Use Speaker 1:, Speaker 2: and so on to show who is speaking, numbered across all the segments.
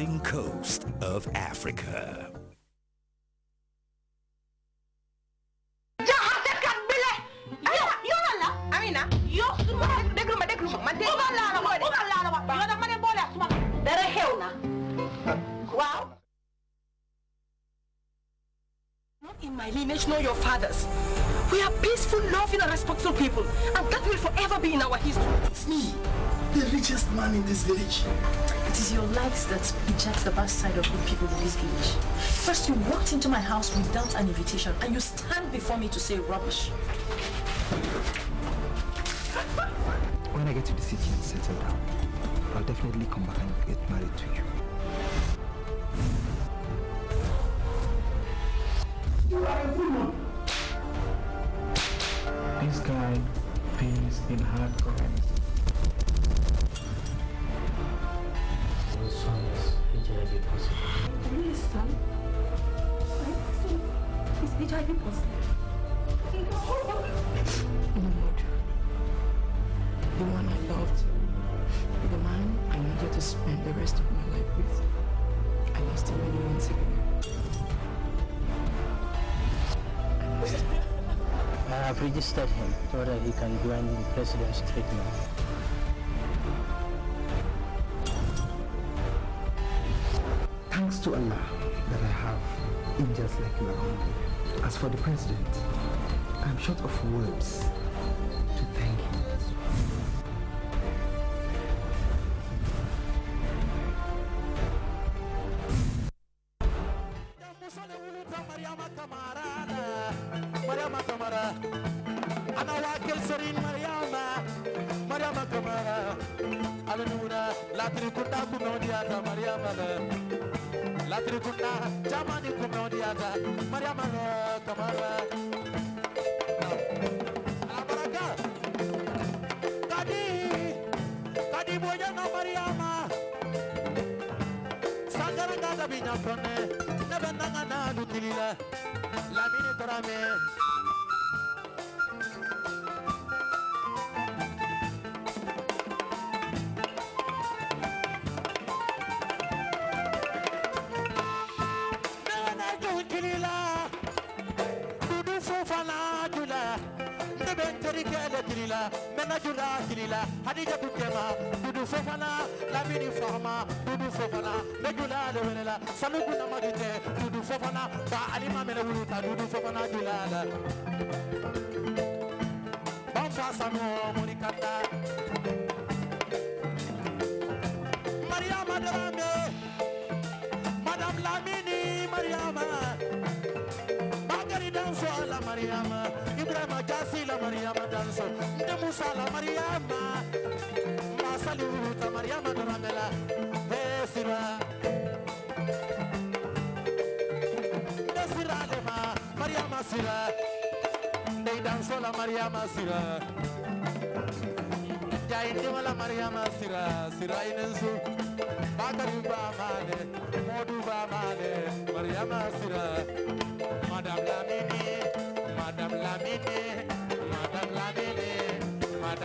Speaker 1: western coast of Africa.
Speaker 2: Not in my lineage nor your father's. We are peaceful, loving, and respectful people, and that will forever be in our history.
Speaker 3: It's me, the richest man in this village.
Speaker 4: It is your likes that rejects the bad side of good people in this village. First, you walked into my house without an invitation, and you stand before me to say rubbish.
Speaker 5: When I get to the city and settle down, I'll definitely come back and get married to you.
Speaker 3: You are a woman.
Speaker 6: This guy pays in hard currency.
Speaker 4: I
Speaker 7: have registered him so that he can join the president's treatment.
Speaker 5: Thanks to Allah that I have angels like you around me. As for the president, I'm short of words to thank
Speaker 8: Serin Mariama, Mariama Kamara, Alanuna, Latri Kunda Kumodiata, Mariama, Latri Kunda, Jamani Kumodiata, Mariama Kamara. Alabaraka, Kadi, Kadi Boyana Mariama, Sangaranga Dabinya Kone, Nebenanga Nutilila. Lamine Torame. Nebenteri Kele Kilila, Menajula Kilila, Hadija Dudu Fofana, Lamini Dudu Fofana, Saluguna Madite, Dudu Fofana, Ba Alima Dudu Fofana Samo Drame, Madame Mariama. Magari danso la Mariama, Ibrahima Jasi la Mariama la Mariama, Masali Uruta Mariama Doramela, Besira. Nde Sira Lema, Mariama Sira, Nde danso la Mariama Sira. Jai Ndima la Mariama Sira, Sira Inensu, Bakari Ba Mane, Modu Ba Mane, Mariama Sira. Madame Lamine, Madame Lamine,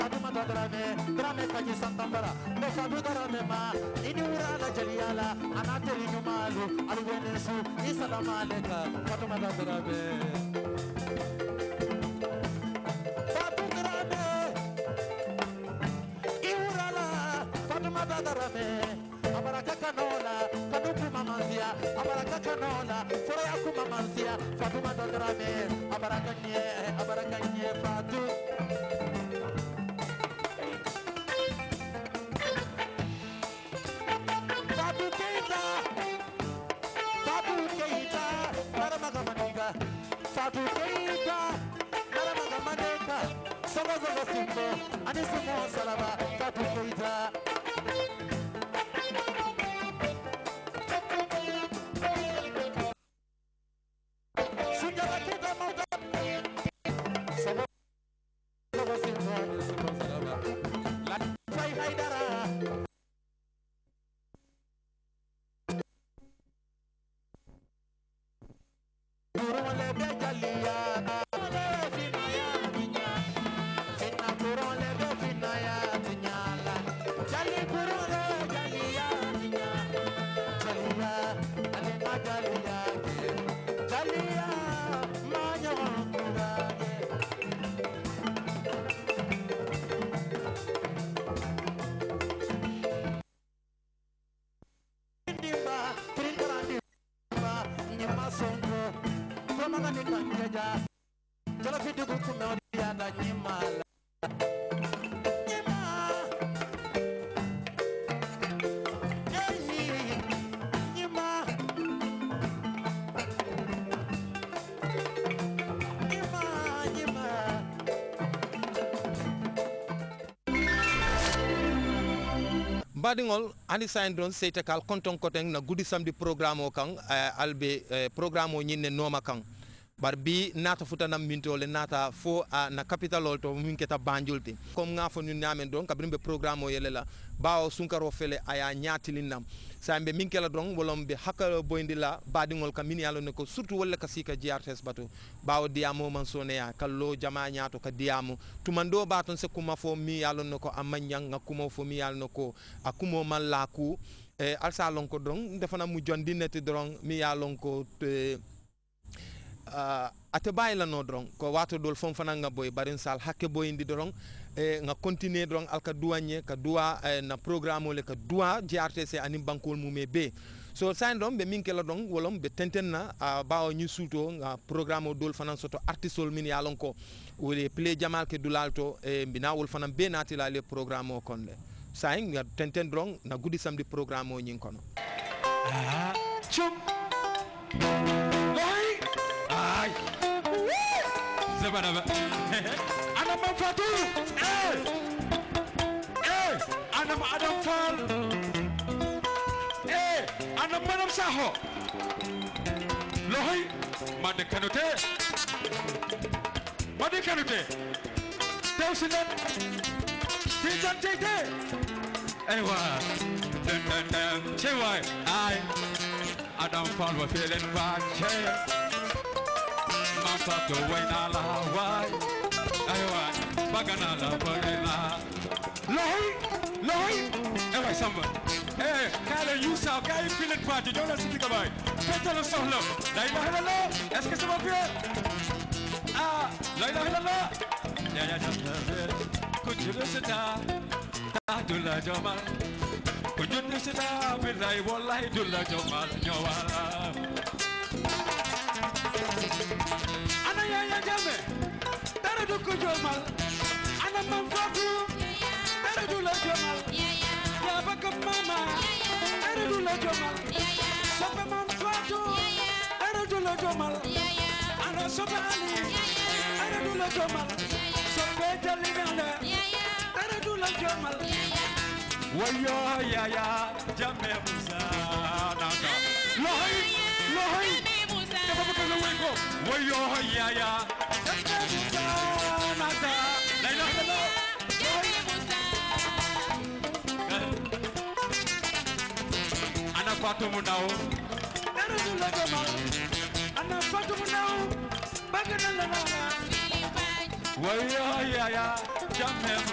Speaker 8: Dadrame, Fatou Drame, Drame Kaji Santambara, No Fatou Drame ma, Ini Urala Jaliala, Anateli Numalu, Alwenesu, Isalama Aleka, Dadrame. Fatou Drame, Abaraka Kanola, Kanuku Mamanzia, Abaraka Kanola, Fatuma Dadrame. Yeah.
Speaker 9: Mbaɗigol hani sayin don seyta kal konton koten na gudi samedi programme o kan eh, albe eh, programme o ñinne nooma kan bar bi nata futanam mintole nata fo a na capital to min keta banjulti comme nga fo nyun nyamen don kabrin be programme o yele la. Bawo sunkaro fele aya ñaatilinnam sa sambe min kela don wolom be hakka boyndi la baɗigol kam min yalo ne ko surtout wala ka sika GRTS bato bawo diamo man soneya kallo jama nyato ka diamo tumando baton ba ton se kuma fo mi yalo ne ko amanyang nga kuma fo mi yalo ne ko akumo man e alsa lon ko don defana mu jondi neti don mi yalo ko uh, ate bayilano doron ko wato dol fon fana nga boy barin sal hakke boyindi doron e nga continuer doron alka duwanye ka duwa eh, na programme ole ka duwa jrtc ani bankol mume be so sain ɗon ɓe min kela ɗon wolom ɓe tentenna uh, bawa ñu suuto nga programme o dol fanan soto artistol min yalon ko wole play jamal ke dulal to e mbina wol fanan be natilale programme o konde. Sain nga tenten doron na gudi samedi programme o ñin kono.
Speaker 10: Ah, daba daba ana ma fatu eh ana ma adam fall. Eh ana manam saho loxoy ma de kanute. Ma de kanute. Tew si ti dan dan dan cey waay ay adam fall wa felen baak cey fàtte wey naa la waay ay waay bëgg naa la bëgg naa looy looy eh waay Samba eh kaay la ñu saaw kaay fii leen parti jox la si digg baay fete la soxla la ilaha illallah est-ce que ça va bien ah la ilaha illallah ya ya ya ku jël sa taa taa du la jomal ku jël sa taa billahi wallahi du la jomal ñoo wala Yaya Jammeh dara du ko joomal ana mam fatu dara du la joomal yaa bëgg mama dara du la joomal soppe mam fatu dara du la joomal ana soppe ali dara du la joomal soppe jali gande dara du la joomal wayo Yaya Jammeh Moussa naka way ko way yo yaya mata la ilaha illallah ana fatumu ndaw dara du la gama ana fatumu ndaw bëgg na la na way yo yaya jamem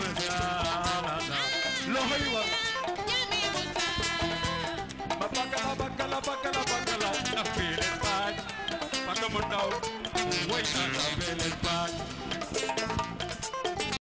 Speaker 10: mata lohoy wa Bakala bakala bakala bakala, a feeling fine. Daw way na na feeling bad